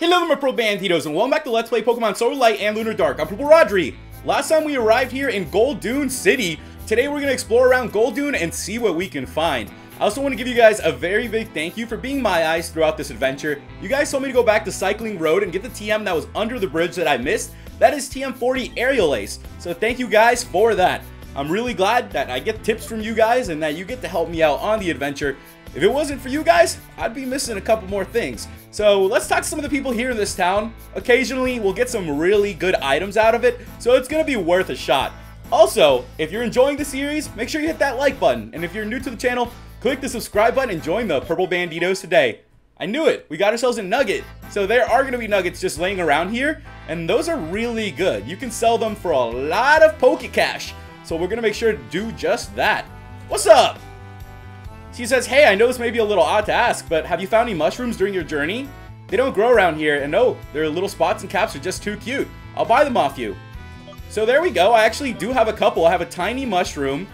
Hello my pro banditos and welcome back to Let's Play Pokemon Solar Light and Lunar Dark. I'm PurpleRodri. Last time we arrived here in Goldune City, today we're going to explore around Goldune and see what we can find. I also want to give you guys a very big thank you for being my eyes throughout this adventure. You guys told me to go back to Cycling Road and get the TM that was under the bridge that I missed. That is TM40 Aerial Ace. So thank you guys for that. I'm really glad that I get tips from you guys and that you get to help me out on the adventure. If it wasn't for you guys, I'd be missing a couple more things. So let's talk to some of the people here in this town. Occasionally, we'll get some really good items out of it, so it's going to be worth a shot. Also, if you're enjoying the series, make sure you hit that like button. And if you're new to the channel, click the subscribe button and join the Purple Banditos today. I knew it. We got ourselves a nugget. So there are going to be nuggets just laying around here, and those are really good. You can sell them for a lot of Poke Cash. So we're going to make sure to do just that. What's up? She says, hey, I know this may be a little odd to ask, but have you found any mushrooms during your journey? They don't grow around here, and no, their little spots and caps are just too cute. I'll buy them off you. So there we go. I actually do have a couple. I have a tiny mushroom.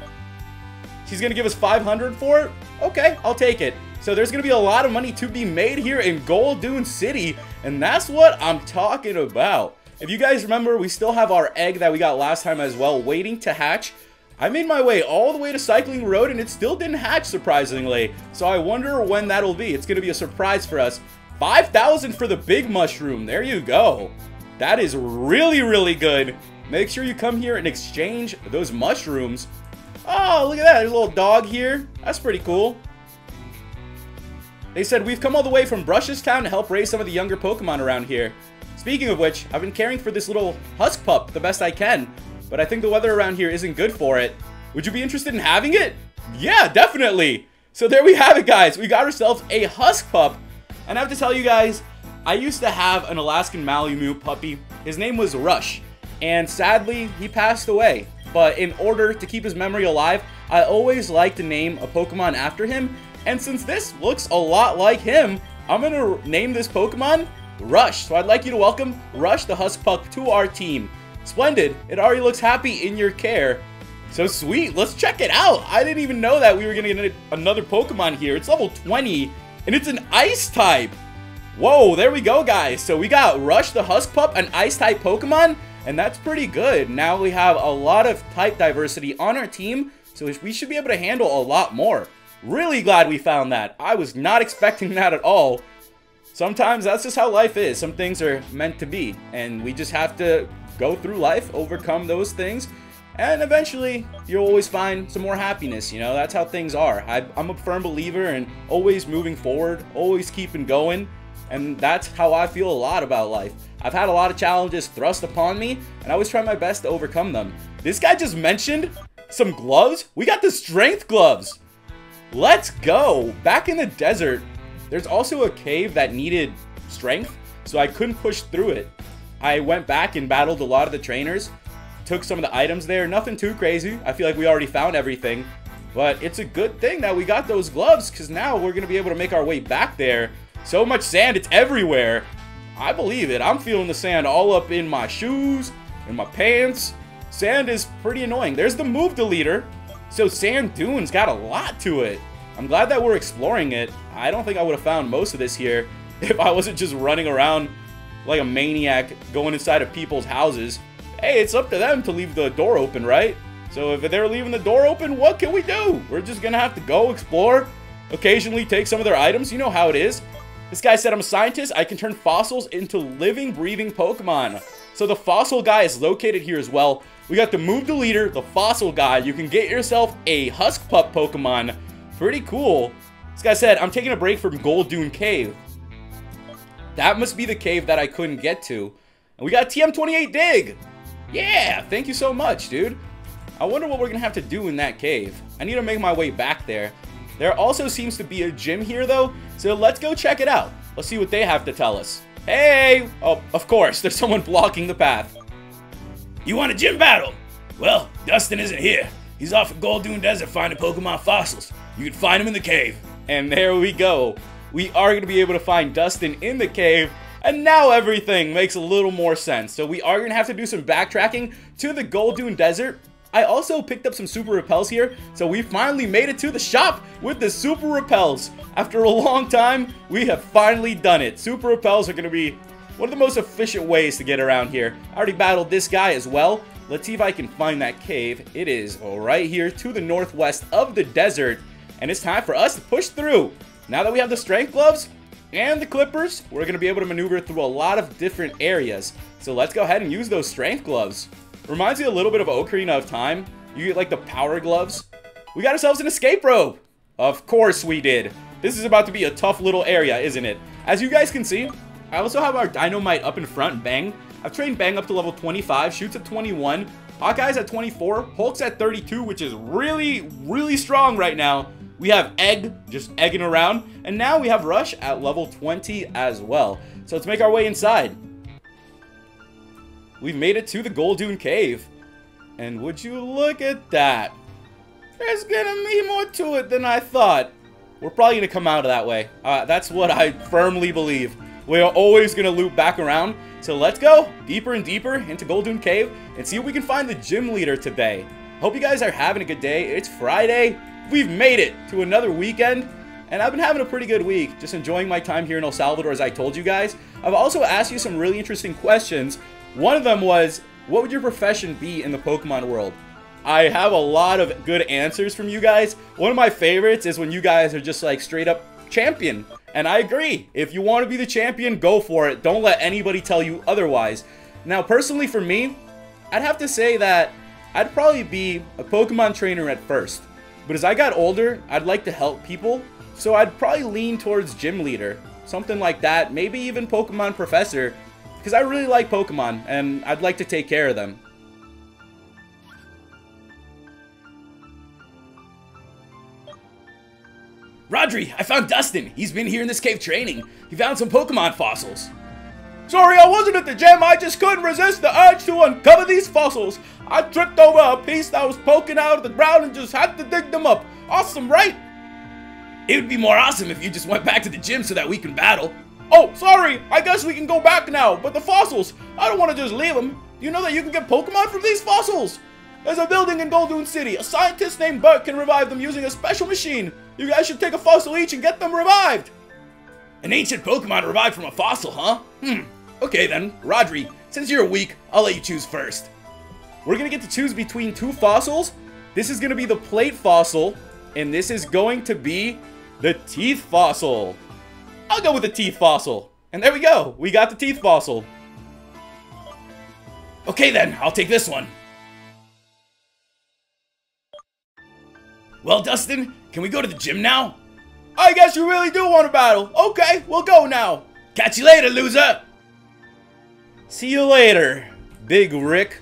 She's going to give us 500 for it? Okay, I'll take it. So there's going to be a lot of money to be made here in Goldune City, and that's what I'm talking about. If you guys remember, we still have our egg that we got last time as well, waiting to hatch. I made my way all the way to Cycling Road and it still didn't hatch surprisingly. So I wonder when that'll be. It's going to be a surprise for us. 5,000 for the big mushroom. There you go. That is really, really good. Make sure you come here and exchange those mushrooms. Oh, look at that. There's a little dog here. That's pretty cool. They said, we've come all the way from Brushesstown to help raise some of the younger Pokemon around here. Speaking of which, I've been caring for this little Huskpup the best I can but I think the weather around here isn't good for it. Would you be interested in having it? Yeah, definitely. So there we have it, guys. We got ourselves a Huskpup. And I have to tell you guys, I used to have an Alaskan Malamute puppy. His name was Rush. And sadly, he passed away. But in order to keep his memory alive, I always like to name a Pokemon after him. And since this looks a lot like him, I'm going to name this Pokemon Rush. So I'd like you to welcome Rush the Huskpup to our team. Splendid. It already looks happy in your care. So sweet. Let's check it out. I didn't even know that we were going to get another Pokemon here. It's level 20, and it's an Ice type. Whoa, there we go, guys. So we got Rush the Huskpup, an Ice-type Pokemon, and that's pretty good. Now we have a lot of type diversity on our team, so we should be able to handle a lot more. Really glad we found that. I was not expecting that at all. Sometimes that's just how life is. Some things are meant to be, and we just have to go through life, overcome those things, and eventually you'll always find some more happiness. You know, that's how things are. I, am a firm believer in always moving forward, always keeping going, and that's how I feel a lot about life. I've had a lot of challenges thrust upon me, and I always try my best to overcome them. This guy just mentioned some gloves. We got the strength gloves. Let's go. Back in the desert, there's also a cave that needed strength, so I couldn't push through it. I went back and battled a lot of the trainers, took some of the items there, nothing too crazy. I feel like we already found everything, but it's a good thing that we got those gloves because now we're going to be able to make our way back there. So much sand, it's everywhere. I believe it. I'm feeling the sand all up in my shoes, in my pants. Sand is pretty annoying. There's the move deleter. So sand dunes got a lot to it. I'm glad that we're exploring it. I don't think I would have found most of this here if I wasn't just running around like a maniac going inside of people's houses. Hey, it's up to them to leave the door open, right? So if they're leaving the door open, what can we do? We're just gonna have to go explore, occasionally take some of their items. You know how it is. This guy said, I'm a scientist. I can turn fossils into living, breathing Pokemon. So the fossil guy is located here as well. We got the move deleter, the fossil guy. You can get yourself a Huskpup Pokemon. Pretty cool. This guy said, I'm taking a break from Goldune Cave. That must be the cave that I couldn't get to. And we got TM28 Dig! Yeah, thank you so much, dude. I wonder what we're gonna have to do in that cave. I need to make my way back there. There also seems to be a gym here though, so let's go check it out. Let's see what they have to tell us. Hey! Oh, of course, there's someone blocking the path. You want a gym battle? Well, Dustin isn't here. He's off at Goldune Desert finding Pokemon fossils. You can find him in the cave. And there we go we are going to be able to find Dustin in the cave, and now everything makes a little more sense. So we are going to have to do some backtracking to the Goldune Desert. I also picked up some super repels here, so we finally made it to the shop with the super repels. After a long time, we have finally done it. Super repels are going to be one of the most efficient ways to get around here. I already battled this guy as well. Let's see if I can find that cave. It is right here to the northwest of the desert. And it's time for us to push through. Now that we have the strength gloves and the clippers, we're going to be able to maneuver through a lot of different areas. So let's go ahead and use those strength gloves. Reminds me a little bit of Ocarina of Time. You get like the power gloves. We got ourselves an escape rope. Of course we did. This is about to be a tough little area, isn't it? As you guys can see, I also have our Dynamite up in front, Bang. I've trained Bang up to level 25, shoots at 21, Hawkeye's at 24, Hulk's at 32, which is really, really strong right now. We have Egg just egging around, and now we have Rush at level 20 as well. So let's make our way inside. We've made it to the Goldune Cave. And would you look at that? There's gonna be more to it than I thought. We're probably gonna come out of that way. Uh, that's what I firmly believe. We are always gonna loop back around. So let's go deeper and deeper into Goldune Cave and see if we can find the gym leader today. Hope you guys are having a good day. It's Friday. We've made it to another weekend. And I've been having a pretty good week, just enjoying my time here in El Salvador as I told you guys. I've also asked you some really interesting questions. One of them was, what would your profession be in the Pokemon world? I have a lot of good answers from you guys. One of my favorites is when you guys are just like straight up champion. And I agree. If you want to be the champion, go for it. Don't let anybody tell you otherwise. Now, personally for me, I'd have to say that I'd probably be a Pokemon trainer at first. But as I got older, I'd like to help people. So I'd probably lean towards gym leader. Something like that. Maybe even Pokemon professor. Because I really like Pokemon and I'd like to take care of them. Rodri, I found Dustin. He's been here in this cave training. He found some Pokemon fossils. Sorry, I wasn't at the gym. I just couldn't resist the urge to uncover these fossils. I tripped over a piece that was poking out of the ground and just had to dig them up. Awesome, right? It would be more awesome if you just went back to the gym so that we can battle. Oh, sorry. I guess we can go back now. But the fossils, I don't want to just leave them. You know that you can get Pokemon from these fossils? There's a building in Goldune City. A scientist named Bert can revive them using a special machine. You guys should take a fossil each and get them revived. An ancient Pokemon revived from a fossil, huh? Hmm. Okay then, Rodri, since you're weak, I'll let you choose first. We're gonna get to choose between two fossils. This is gonna be the plate fossil, and this is going to be the teeth fossil. I'll go with the teeth fossil. And there we go, we got the teeth fossil. Okay then, I'll take this one. Well, Dustin, can we go to the gym now? I guess you really do want to battle. Okay, we'll go now. Catch you later, loser. See you later, Big Rick.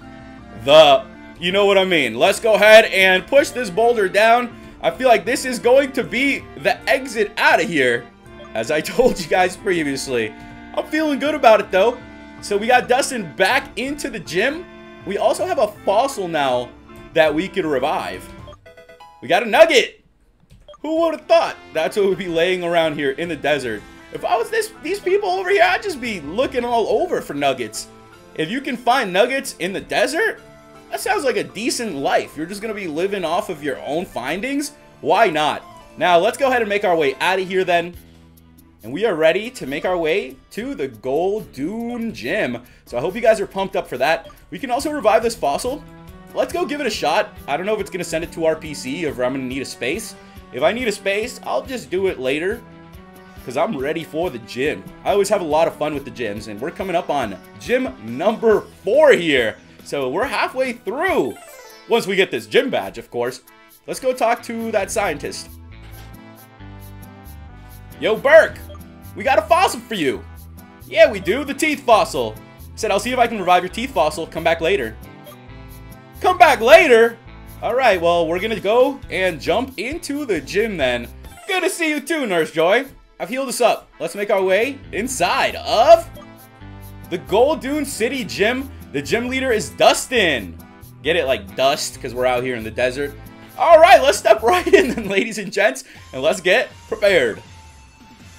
The, you know what I mean. Let's go ahead and push this boulder down. I feel like this is going to be the exit out of here. As I told you guys previously. I'm feeling good about it though. So we got Dustin back into the gym. We also have a fossil now that we could revive. We got a nugget. Who would have thought that's what would be laying around here in the desert? If I was this these people over here, I'd just be looking all over for nuggets. If you can find nuggets in the desert, that sounds like a decent life. You're just going to be living off of your own findings. Why not? Now, let's go ahead and make our way out of here then. And we are ready to make our way to the Goldune Gym. So I hope you guys are pumped up for that. We can also revive this fossil let's go give it a shot. I don't know if it's going to send it to our PC or if I'm going to need a space. If I need a space, I'll just do it later because I'm ready for the gym. I always have a lot of fun with the gyms, and we're coming up on gym number four here. So we're halfway through. Once we get this gym badge, of course. Let's go talk to that scientist. Yo, Burke! We got a fossil for you! Yeah, we do, the teeth fossil. Said I'll see if I can revive your teeth fossil, come back later. Come back later. All right, well, we're to go and jump into the gym then. Good to see you too, Nurse Joy. I've healed us up. Let's make our way inside of the Goldune City Gym. The gym leader is Dustin. Get it like dust because we're out here in the desert. All right, let's step right in then, ladies and gents, and let's get prepared.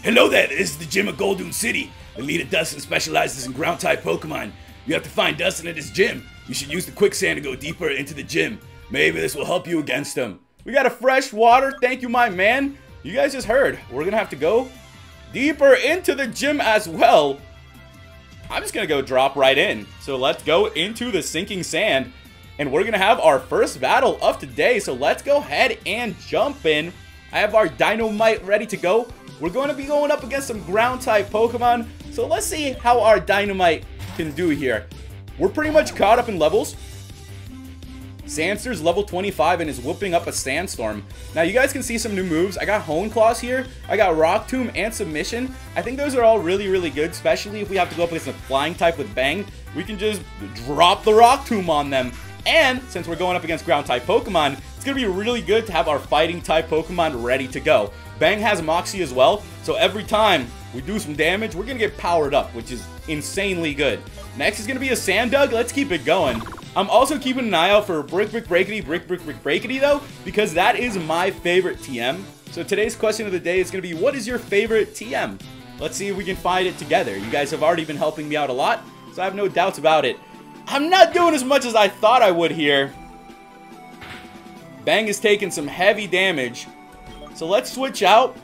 Hello there, this is the gym of Goldune City. The leader Dustin specializes in ground-type Pokemon. You have to find Dustin at his gym. You should use the quicksand to go deeper into the gym. Maybe this will help you against him. We got a fresh water. Thank you, my man. You guys just heard. We're going to have to go deeper into the gym as well. I'm just going to go drop right in. So let's go into the sinking sand. And we're going to have our first battle of today. So let's go ahead and jump in. I have our Dynamite ready to go. We're going to be going up against some ground type Pokemon. So let's see how our Dynamite can do here. We're pretty much caught up in levels. Sandster's level 25 and is whooping up a Sandstorm. Now, you guys can see some new moves. I got Hone Claws here. I got Rock Tomb and Submission. I think those are all really, really good, especially if we have to go up against a Flying type with Bang. We can just drop the Rock Tomb on them. And since we're going up against ground type Pokemon, it's going to be really good to have our fighting type Pokemon ready to go. Bang has Moxie as well, so every time we do some damage, we're going to get powered up, which is insanely good. Next is going to be a Sandug. Let's keep it going. I'm also keeping an eye out for Brick Brick Breakity, Brick Brick Brick Breakity though, because that is my favorite TM. So today's question of the day is going to be, what is your favorite TM? Let's see if we can find it together. You guys have already been helping me out a lot, so I have no doubts about it. I'm not doing as much as I thought I would here. Bang is taking some heavy damage. So let's switch out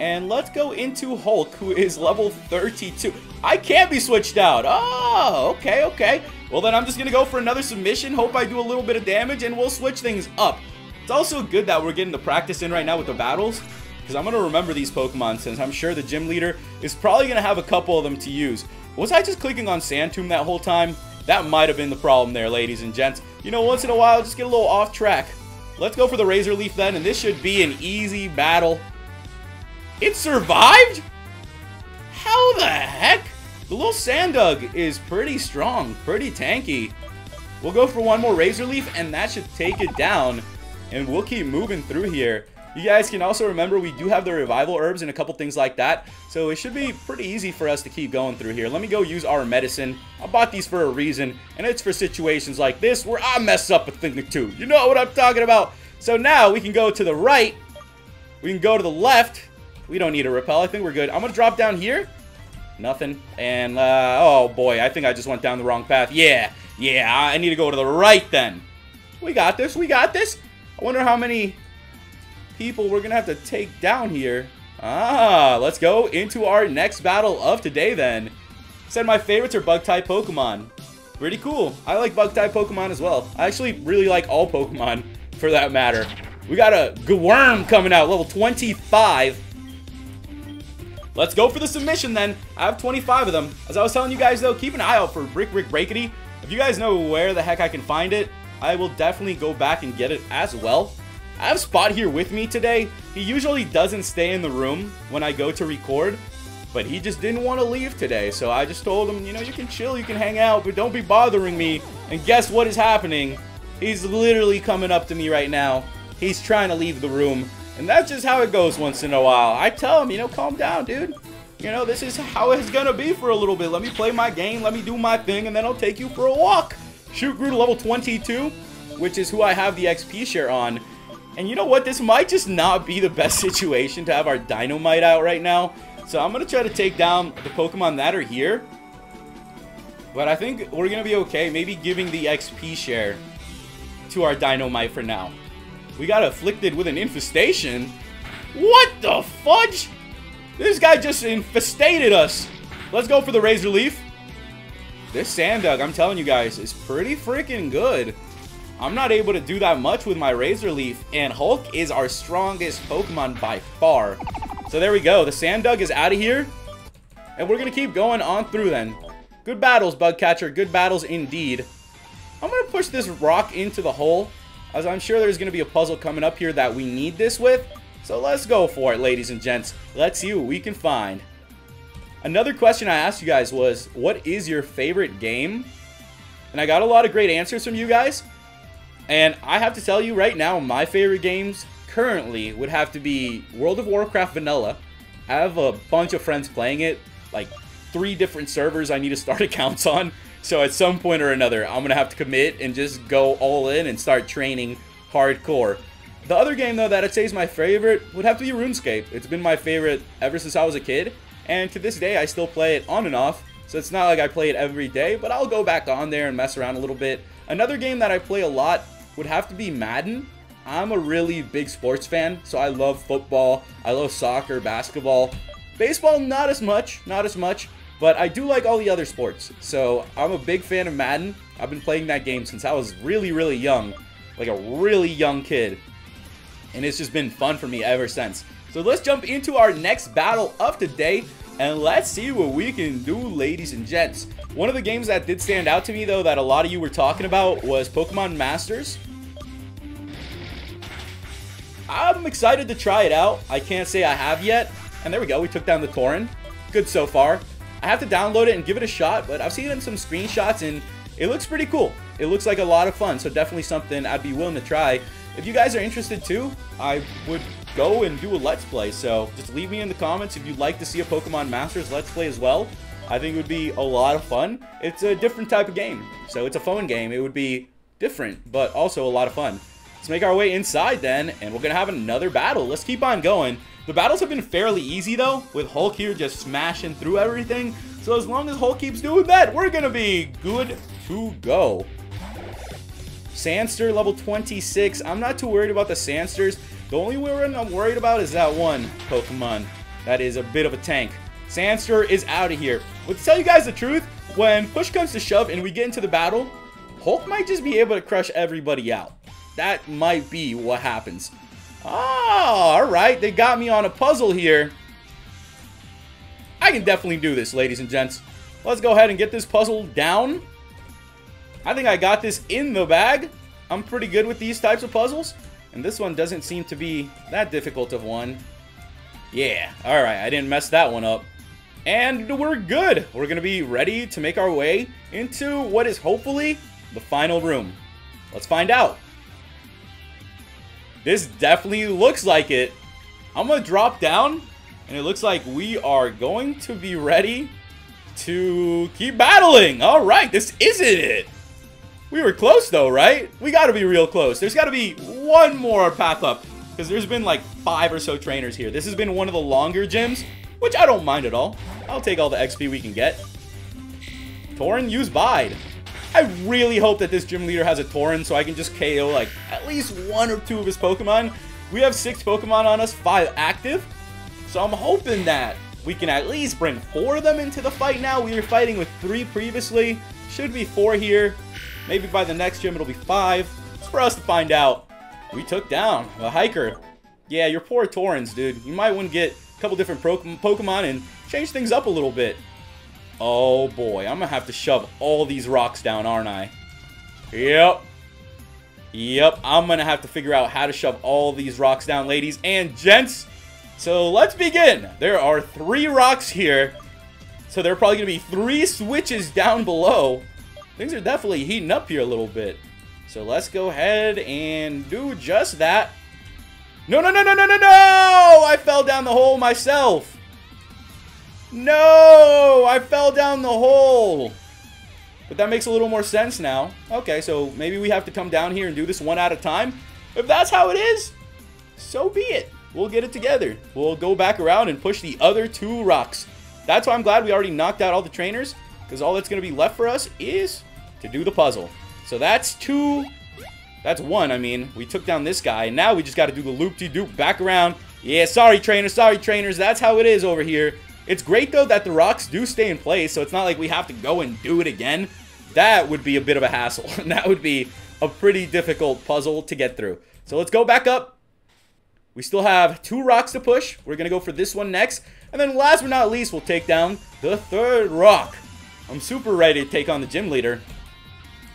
and let's go into Hulk, who is level 32. I can't be switched out. Oh, okay, okay. Well, then I'm just going to go for another submission. Hope I do a little bit of damage, and we'll switch things up. It's also good that we're getting the practice in right now with the battles, because I'm going to remember these Pokemon, since I'm sure the gym leader is probably going to have a couple of them to use. Was I just clicking on Sand Tomb that whole time? That might have been the problem there, ladies and gents. You know, once in a while, just get a little off track. Let's go for the Razor Leaf then, and this should be an easy battle. It survived? How the heck? The little Sandug is pretty strong, pretty tanky. We'll go for one more Razor Leaf, and that should take it down. And we'll keep moving through here. You guys can also remember we do have the revival herbs and a couple things like that. So it should be pretty easy for us to keep going through here. Let me go use our medicine. I bought these for a reason. And it's for situations like this where I mess up a thing or two. You know what I'm talking about. So now we can go to the right. We can go to the left. We don't need a repel. I think we're good. I'm going to drop down here. Nothing. And, uh, oh boy, I think I just went down the wrong path. Yeah, yeah, I need to go to the right then. We got this, we got this. I wonder how many people we're going to have to take down here. Ah, let's go into our next battle of today then. Said my favorites are bug-type Pokemon. Pretty cool. I like bug-type Pokemon as well. I actually really like all Pokemon, for that matter. We got a Worm coming out, level 25. Let's go for the submission then. I have 25 of them. As I was telling you guys though, keep an eye out for Brick Brick Breakity. If you guys know where the heck I can find it, I will definitely go back and get it as well. I have Spot here with me today. He usually doesn't stay in the room when I go to record, but he just didn't want to leave today. So I just told him, you know, you can chill, you can hang out, but don't be bothering me. And guess what is happening? He's literally coming up to me right now. He's trying to leave the room. And that's just how it goes once in a while. I tell him, you know, calm down, dude. You know, this is how it's gonna be for a little bit. Let me play my game, let me do my thing, and then I'll take you for a walk. Shoot grew to level 22, which is who I have the XP share on. And you know what? This might just not be the best situation to have our Dynamite out right now. So I'm going to try to take down the Pokemon that are here. But I think we're going to be okay. Maybe giving the XP share to our Dynamite for now. We got afflicted with an infestation. What the fudge? This guy just infestated us. Let's go for the Razor Leaf. This Sand Sandug, I'm telling you guys, is pretty freaking good. I'm not able to do that much with my Razor Leaf, and Hulk is our strongest Pokemon by far. So there we go. The Sand Sandug is out of here, and we're going to keep going on through then. Good battles, Bug Catcher. Good battles indeed. I'm going to push this rock into the hole. As I'm sure there's going to be a puzzle coming up here that we need this with. So let's go for it, ladies and gents. Let's see what we can find. Another question I asked you guys was, what is your favorite game? And I got a lot of great answers from you guys. And I have to tell you right now, my favorite games currently would have to be World of Warcraft Vanilla. I have a bunch of friends playing it, like three different servers I need to start accounts on. So at some point or another, I'm going to have to commit and just go all in and start training hardcore. The other game, though, that I'd say is my favorite would have to be RuneScape. It's been my favorite ever since I was a kid, and to this day, I still play it on and off. So it's not like I play it every day, but I'll go back on there and mess around a little bit. Another game that I play a lot would have to be Madden. I'm a really big sports fan, so I love football, I love soccer, basketball. Baseball, not as much, not as much. But I do like all the other sports. So I'm a big fan of Madden. I've been playing that game since I was really, really young. Like a really young kid. And it's just been fun for me ever since. So let's jump into our next battle of the day. And let's see what we can do, ladies and gents. One of the games that did stand out to me, though, that a lot of you were talking about was Pokemon Masters. I'm excited to try it out. I can't say I have yet. And there we go. We took down the Tauren. Good so far. I have to download it and give it a shot, but I've seen some screenshots and it looks pretty cool. It looks like a lot of fun, so definitely something I'd be willing to try. If you guys are interested too, I would go and do a Let's Play, so just leave me in the comments if you'd like to see a Pokemon Masters Let's Play as well. I think it would be a lot of fun. It's a different type of game, so it's a phone game. It would be different, but also a lot of fun. Let's make our way inside then, and we're going to have another battle. Let's keep on going. The battles have been fairly easy though, with Hulk here just smashing through everything. So as long as Hulk keeps doing that, we're to be good to go. Sandster level 26. I'm not too worried about the Sandsters. The only one I'm worried about is that one Pokemon. That is a bit of a tank. Sandster is out of here. But to tell you guys the truth, when push comes to shove and we get into the battle, Hulk might just be able to crush everybody out. That might be what happens. Ah, alright. They got me on a puzzle here. I can definitely do this, ladies and gents. Let's go ahead and get this puzzle down. I think I got this in the bag. I'm pretty good with these types of puzzles. And this one doesn't seem to be that difficult of one. Yeah, alright, I didn't mess that one up. And we're good. We're going to be ready to make our way into what is hopefully the final room. Let's find out. This definitely looks like it. I'm going to drop down, and it looks like we are going to be ready to keep battling. All right, this isn't it. We were close, though, right? We got to be real close. There's got to be one more path up, because there's been like five or so trainers here. This has been one of the longer gyms, which I don't mind at all. I'll take all the XP we can get. Tauren, use Bide. I really hope that this gym leader has a Tauren so I can just KO like at least one or two of his Pokemon. We have six Pokemon on us, five active. So I'm hoping that we can at least bring four of them into the fight now. We were fighting with three previously. Should be four here. Maybe by the next gym it'll be five. It's for us to find out. We took down a hiker. Yeah, your poor Taurens, dude. You might want to get a couple different Pokemon and change things up a little bit. Oh boy, I'm gonna have to shove all these rocks down, aren't I? Yep. Yep, I'm gonna have to figure out how to shove all these rocks down, ladies and gents. So let's begin. There are three rocks here. So there are probably gonna be three switches down below. Things are definitely heating up here a little bit. So let's go ahead and do just that. No, no, no, no, no, no, no! I fell down the hole myself. No! I fell down the hole! But that makes a little more sense now. Okay, so maybe we have to come down here and do this one at a time. If that's how it is, so be it. We'll get it together. We'll go back around and push the other two rocks. That's why I'm glad we already knocked out all the trainers, because all that's going to be left for us is to do the puzzle. So that's two. That's one, I mean. We took down this guy, and now we just got to do the loop-de-doop back around. Yeah, sorry, trainers. Sorry, trainers. That's how it is over here. It's great, though, that the rocks do stay in place, so it's not like we have to go and do it again. That would be a bit of a hassle. that would be a pretty difficult puzzle to get through. So let's go back up. We still have two rocks to push. We're going to go for this one next. And then last but not least, we'll take down the third rock. I'm super ready to take on the gym leader.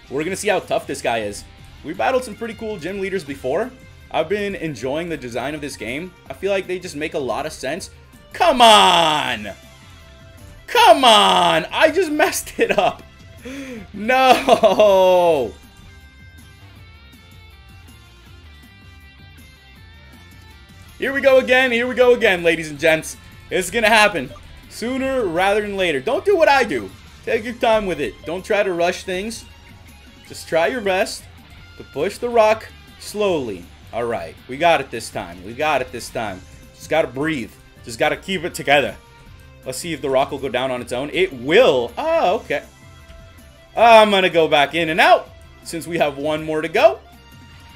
We're going to see how tough this guy is. We battled some pretty cool gym leaders before. I've been enjoying the design of this game. I feel like they just make a lot of sense Come on! Come on! I just messed it up. No! Here we go again. Here we go again, ladies and gents. It's going to happen. Sooner rather than later. Don't do what I do. Take your time with it. Don't try to rush things. Just try your best to push the rock slowly. All right. We got it this time. We got it this time. Just got to breathe. Just got to keep it together. Let's see if the rock will go down on its own. It will. Oh, okay. I'm to go back in and out since we have one more to go.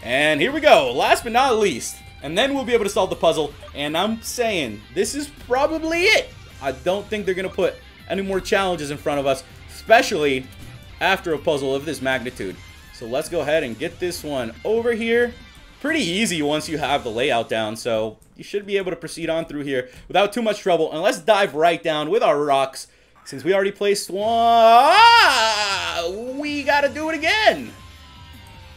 And here we go. Last but not least. And then we'll be able to solve the puzzle. And I'm saying, this is probably it. I don't think they're to put any more challenges in front of us, especially after a puzzle of this magnitude. So let's go ahead and get this one over here. Pretty easy once you have the layout down, so you should be able to proceed on through here without too much trouble. And let's dive right down with our rocks. Since we already placed one, we gotta do it again.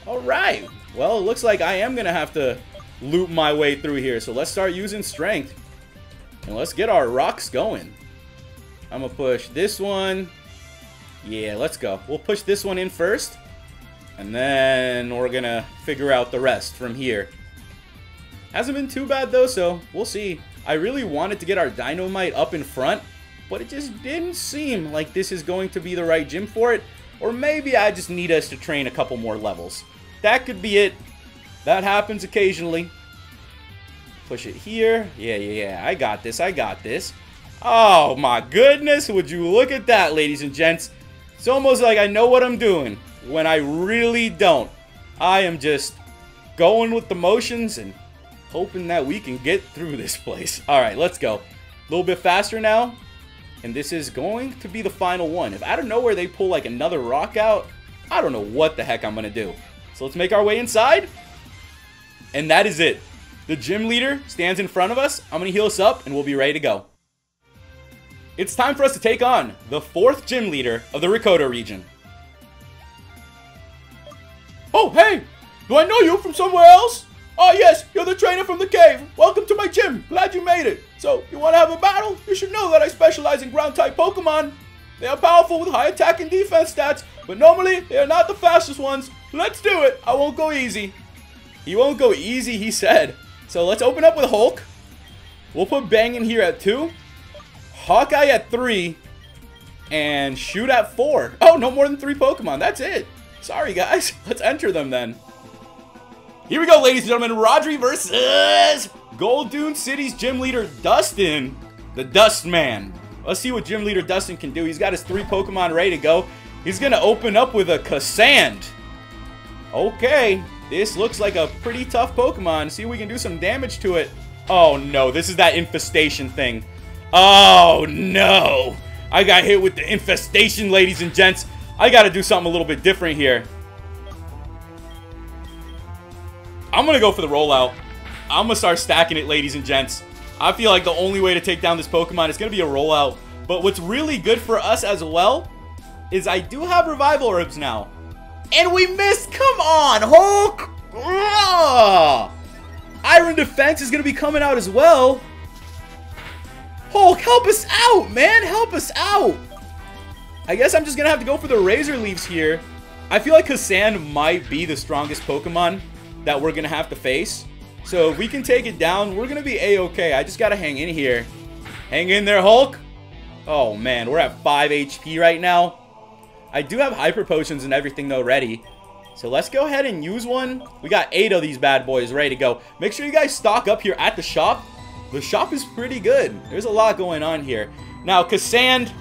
All right. Well, it looks like I am gonna have to loop my way through here. So let's start using strength. And let's get our rocks going. I'm gonna push this one. Yeah, let's go. We'll push this one in first. And then we're gonna figure out the rest from here. Hasn't been too bad though, so we'll see. I really wanted to get our Dynamite up in front, but it just didn't seem like this is going to be the right gym for it. Or maybe I just need us to train a couple more levels. That could be it. That happens occasionally. Push it here. Yeah, yeah, yeah. I got this. I got this. Oh, my goodness. Would you look at that, ladies and gents. It's almost like I know what I'm doing when I really don't. I am just going with the motions and hoping that we can get through this place. All right, let's go. A little bit faster now. And this is going to be the final one. If out of nowhere they pull like another rock out, I don't know what the heck I'm going to do. So let's make our way inside. And that is it. The gym leader stands in front of us. I'm going to heal us up and we'll be ready to go. It's time for us to take on the fourth gym leader of the Rikoto region. Oh, hey! Do I know you from somewhere else? Oh, yes, you're the trainer from the cave. Welcome to my gym. Glad you made it. So, you want to have a battle? You should know that I specialize in ground-type Pokemon. They are powerful with high attack and defense stats, but normally they are not the fastest ones. Let's do it. I won't go easy. He won't go easy, he said. So let's open up with Hulk. We'll put Bang in here at 2. Hawkeye at 3. And shoot at 4. Oh, no more than 3 Pokemon. That's it. Sorry, guys. Let's enter them then. Here we go, ladies and gentlemen. Rodri versus Goldune City's gym leader, Dustin, the Dust Man. Let's see what gym leader Dustin can do. He's got his three Pokemon ready to go. He's going to open up with a Cassand. Okay, this looks like a pretty tough Pokemon. See if we can do some damage to it. Oh, no. This is that infestation thing. Oh, no. I got hit with the infestation, ladies and gents. I got to do something a little bit different here. I'm going to go for the rollout. I'm going to start stacking it, ladies and gents. I feel like the only way to take down this Pokemon is going to be a rollout. But what's really good for us as well is I do have Revival Herbs now. And we missed! Come on, Hulk! Ugh. Iron Defense is going to be coming out as well. Hulk, help us out, man! Help us out! I guess I'm just to have to go for the Razor Leaves here. I feel like Hassan might be the strongest Pokemon that we're to have to face. So if we can take it down, we're to be A-okay. I just got to hang in here. Hang in there, Hulk. Oh, man. We're at 5 HP right now. I do have Hyper Potions and everything, though, ready. So let's go ahead and use one. We got eight of these bad boys ready to go. Make sure you guys stock up here at the shop. The shop is pretty good. There's a lot going on here. Now, Cassand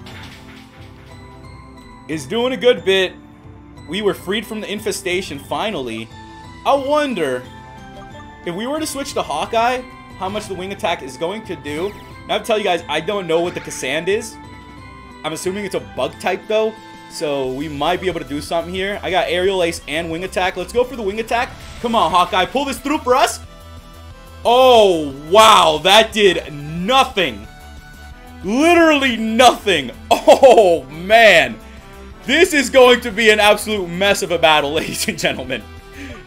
is doing a good bit. We were freed from the infestation finally. I wonder if we were to switch to Hawkeye, how much the wing attack is going to do. Now, I tell you guys, I don't know what the Cassand is. I'm assuming it's a bug type, though. So we might be able to do something here. I got Aerial Ace and Wing Attack. Let's go for the Wing Attack. Come on, Hawkeye. Pull this through for us. Oh, wow. That did nothing. Literally nothing. Oh, man. This is going to be an absolute mess of a battle, ladies and gentlemen.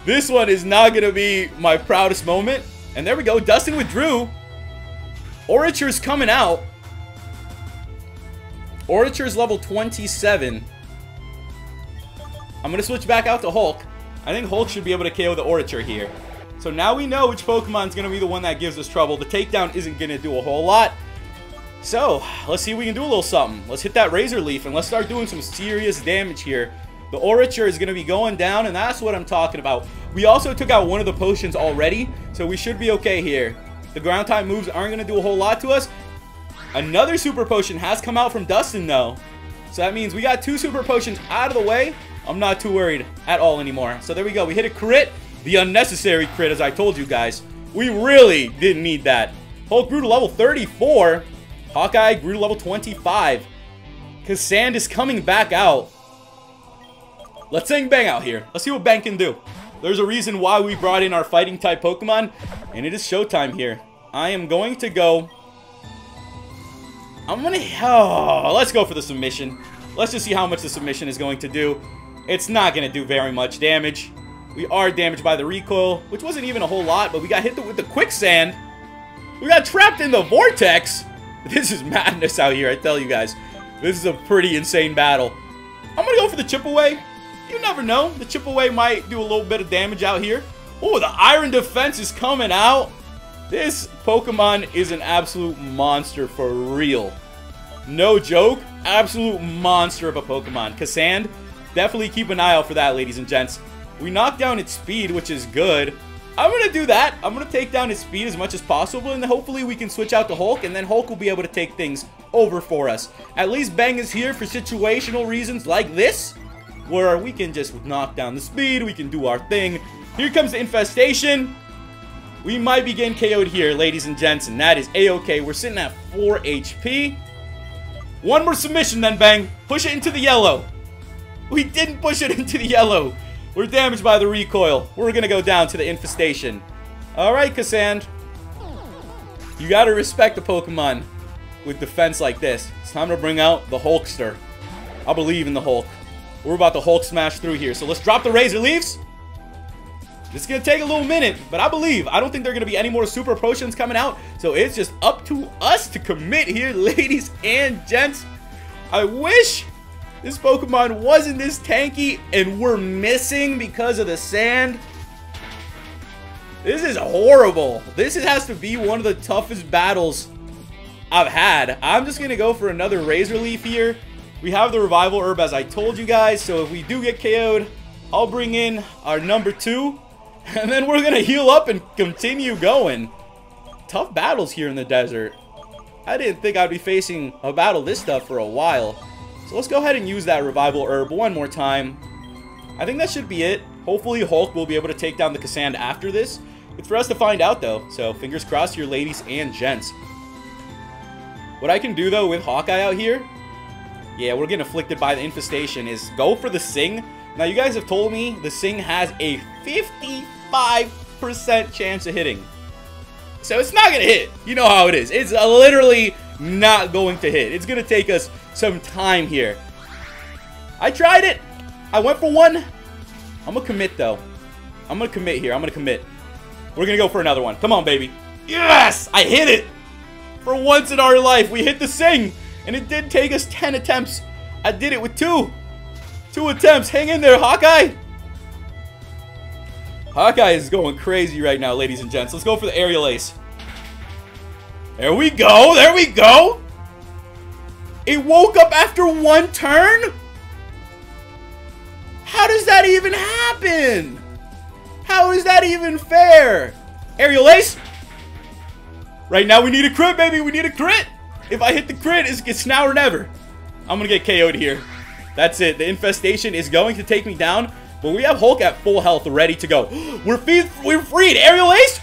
This one is not going to be my proudest moment. And there we go. Dustin withdrew. Orature's coming out. Orature's level 27. I'm going to switch back out to Hulk. I think Hulk should be able to KO the Orature here. So now we know which Pokemon's going to be the one that gives us trouble. The takedown isn't going to do a whole lot. So, let's see if we can do a little something. Let's hit that Razor Leaf and let's start doing some serious damage here. The Orature is going to be going down, and that's what I'm talking about. We also took out one of the potions already, so we should be okay here. The ground type moves aren't going to do a whole lot to us. Another super potion has come out from Dustin, though. So that means we got two super potions out of the way. I'm not too worried at all anymore. So there we go. We hit a crit. The unnecessary crit, as I told you guys. We really didn't need that. Hulk grew to level 34. Hawkeye grew to level 25. Because Sand is coming back out. Let's sing Bang out here. Let's see what Bang can do. There's a reason why we brought in our fighting type Pokemon, and it is showtime here. I am going to go... I'm gonna... Oh, let's go for the submission. Let's just see how much the submission is going to do. It's not gonna do very much damage. We are damaged by the recoil, which wasn't even a whole lot, but we got hit with the quicksand. We got trapped in the vortex. This is madness out here, I tell you guys. This is a pretty insane battle. I'm gonna go for the chip away. You never know. The chip away might do a little bit of damage out here. Oh, the iron defense is coming out. This Pokemon is an absolute monster for real. No joke. Absolute monster of a Pokemon. Cassand, definitely keep an eye out for that, ladies and gents. We knocked down its speed, which is good. I'm going to do that. I'm going to take down his speed as much as possible, and hopefully we can switch out to Hulk, and then Hulk will be able to take things over for us. At least Bang is here for situational reasons like this, where we can just knock down the speed, we can do our thing. Here comes the Infestation. We might be getting KO'd here, ladies and gents, and that is A-okay. We're sitting at 4 HP. One more submission then, Bang. Push it into the yellow. We didn't push it into the yellow. We're damaged by the recoil. We're gonna go down to the infestation. Alright, Cassand. You gotta respect the Pokemon with defense like this. It's time to bring out the Hulkster. I believe in the Hulk. We're about to Hulk smash through here. So let's drop the Razor Leaves. Is going to take a little minute, but I believe. I don't think there are going to be any more Super Potions coming out. So it's just up to us to commit here, ladies and gents. I wish this Pokemon wasn't this tanky and we're missing because of the sand. This is horrible. This has to be one of the toughest battles I've had. I'm just going to go for another Razor Leaf here. We have the Revival Herb as I told you guys, so if we do get KO'd, I'll bring in our number two, and then we're going to heal up and continue going. Tough battles here in the desert. I didn't think I'd be facing a battle this stuff for a while. So let's go ahead and use that Revival Herb one more time. I think that should be it. Hopefully Hulk will be able to take down the Cassand after this. It's for us to find out though, so fingers crossed your ladies and gents. What I can do though with Hawkeye out here, yeah, we're getting afflicted by the infestation, is go for the Sing. Now you guys have told me the Sing has a 55% chance of hitting. So it's not going to hit. You know how it is. It's uh, literally not going to hit. It's going to take us some time here. I tried it. I went for one. I'm going to commit, though. I'm going to commit here. I'm going to commit. We're going to go for another one. Come on, baby. Yes! I hit it! For once in our life, we hit the sing. And it did take us 10 attempts. I did it with two. Two attempts. Hang in there, Hawkeye. Hawkeye is going crazy right now, ladies and gents. Let's go for the aerial ace. There we go. There we go. It woke up after one turn? How does that even happen? How is that even fair? Aerial ace. Right now we need a crit, baby. We need a crit. If I hit the crit, it's, it's now or never. I'm going to get KO'd here. That's it. The infestation is going to take me down. But we have Hulk at full health ready to go. We're, free, we're freed. Aerial ace.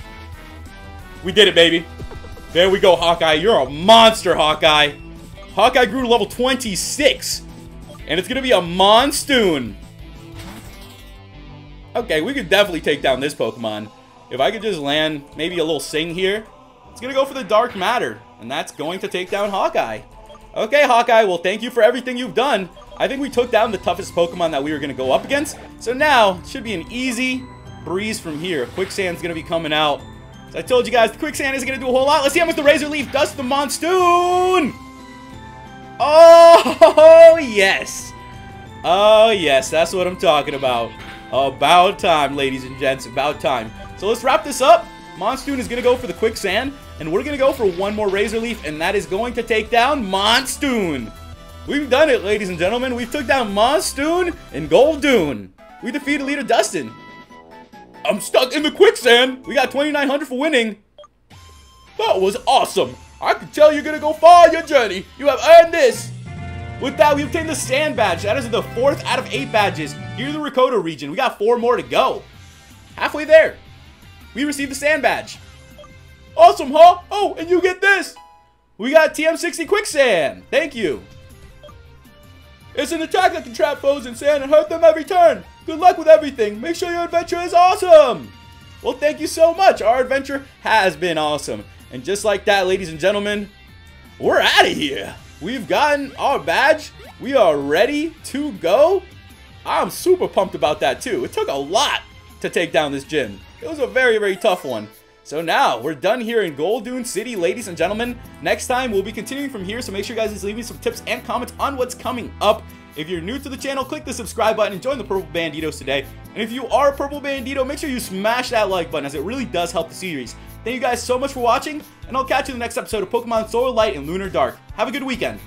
We did it, baby. There we go, Hawkeye. You're a monster, Hawkeye. Hawkeye grew to level 26. And it's going to be a Monstoon. Okay, we could definitely take down this Pokemon. If I could just land maybe a little Sing here. It's going to go for the Dark Matter. And that's going to take down Hawkeye. Okay, Hawkeye. Well, thank you for everything you've done. I think we took down the toughest Pokemon that we were going to go up against. So now, it should be an easy breeze from here. Quicksand's going to be coming out. So I told you guys, the Quicksand isn't going to do a whole lot. Let's see how much the Razor Leaf does the Monstoon. Oh, yes. Oh, yes. That's what I'm talking about. About time, ladies and gents. About time. So let's wrap this up. Monstoon is going to go for the Quicksand. And we're going to go for one more Razor Leaf. And that is going to take down Monstoon. We've done it, ladies and gentlemen. We've took down Monstoon and Goldoon. We defeated Leader Dustin. I'm stuck in the quicksand. We got 2,900 for winning. That was awesome. I can tell you're to go far your journey. You have earned this. With that, we obtained the Sand Badge. That is the fourth out of eight badges here in the Rikoto region. We got four more to go. Halfway there. We received the Sand Badge. Awesome, huh? Oh, and you get this. We got TM60 Quicksand. Thank you. It's an attack that can trap foes in sand and hurt them every turn. Good luck with everything. Make sure your adventure is awesome. Well, thank you so much. Our adventure has been awesome. And just like that, ladies and gentlemen, we're out of here. We've gotten our badge. We are ready to go. I'm super pumped about that too. It took a lot to take down this gym. It was a very, very tough one. So now, we're done here in Goldune City, ladies and gentlemen. Next time, we'll be continuing from here, so make sure you guys leave me some tips and comments on what's coming up. If you're new to the channel, click the subscribe button and join the Purple Banditos today. And if you are a Purple Bandito, make sure you smash that like button as it really does help the series. Thank you guys so much for watching, and I'll catch you in the next episode of Pokemon Solar Light and Lunar Dark. Have a good weekend.